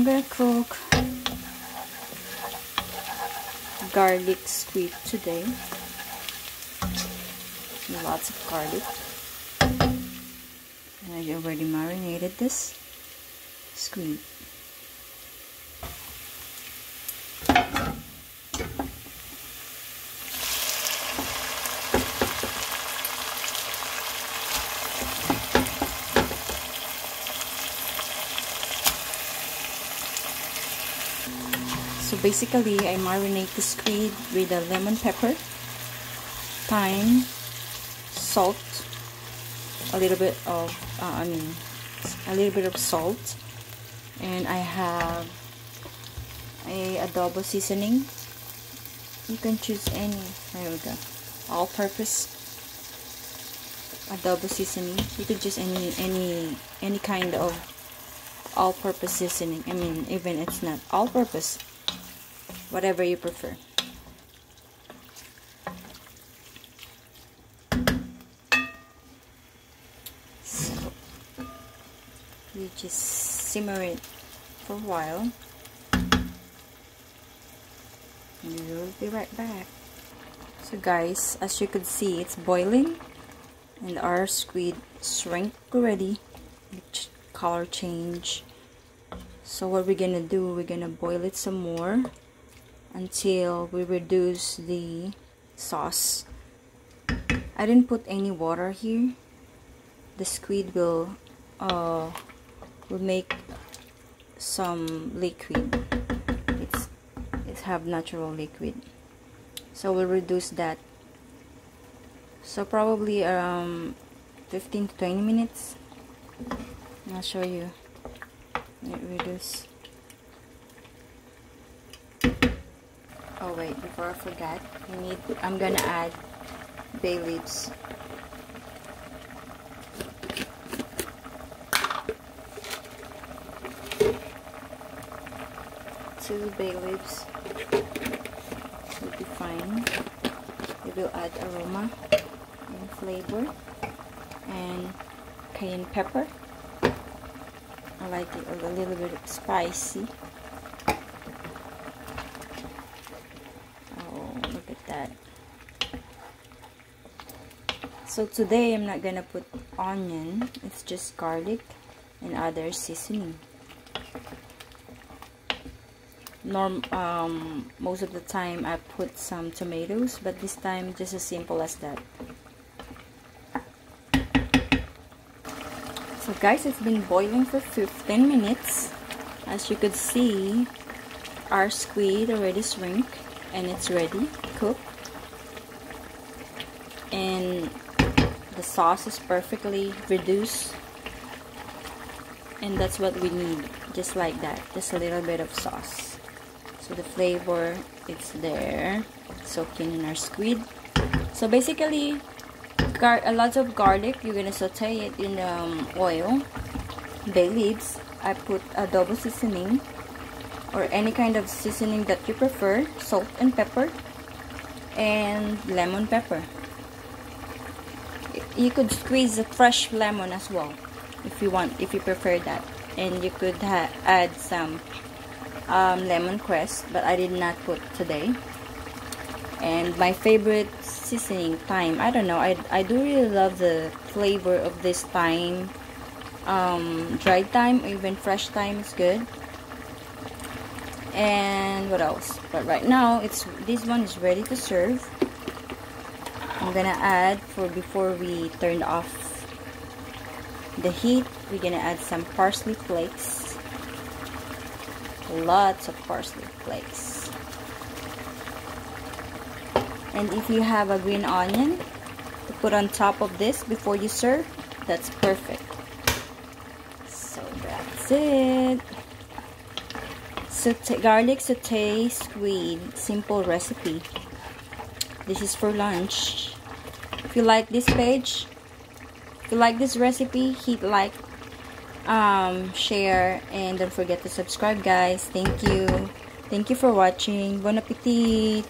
I'm gonna cook garlic squid today. Lots of garlic. And I already marinated this squid. Basically, I marinate the squid with a lemon pepper, thyme, salt, a little bit of, uh, I mean, a little bit of salt, and I have a adobo seasoning. You can choose any, there we go, all-purpose adobo seasoning. You could choose any, any, any kind of all-purpose seasoning. I mean, even it's not all-purpose whatever you prefer. So you just simmer it for a while. And we'll be right back. So guys, as you can see, it's boiling and our squid shrink already. Color change. So what we're gonna do, we're gonna boil it some more until we reduce the sauce. I didn't put any water here. The squid will uh, will make some liquid. It's it have natural liquid. So we'll reduce that. So probably um 15 to 20 minutes. I'll show you. Reduce. Oh wait, before I forget, we need I'm gonna add bay leaves. Two bay leaves will be fine. It will add aroma and flavor and cayenne pepper. I like it a little bit spicy. So today I'm not gonna put onion, it's just garlic and other seasoning. Norm, um, most of the time I put some tomatoes, but this time just as simple as that. So guys, it's been boiling for 15 minutes. As you could see, our squid already shrink and it's ready, cooked. And the sauce is perfectly reduced. And that's what we need just like that just a little bit of sauce. So the flavor it's there soaking in our squid. So basically a lot of garlic you're gonna saute it in um, oil. Bay leaves I put adobo seasoning or any kind of seasoning that you prefer salt and pepper and lemon pepper. You could squeeze a fresh lemon as well if you want if you prefer that. And you could add some um, lemongrass but I did not put today. And my favorite seasoning thyme. I don't know I, I do really love the flavor of this thyme. Um, dried thyme even fresh thyme is good and what else? But right now it's this one is ready to serve. I'm gonna add for before we turn off the heat we're gonna add some parsley flakes. Lots of parsley flakes. And if you have a green onion to put on top of this before you serve that's perfect. So that's it saute garlic saute squid simple recipe. This is for lunch. If you like this page if you like this recipe hit like um, share and don't forget to subscribe guys. Thank you. Thank you for watching. Bon appetit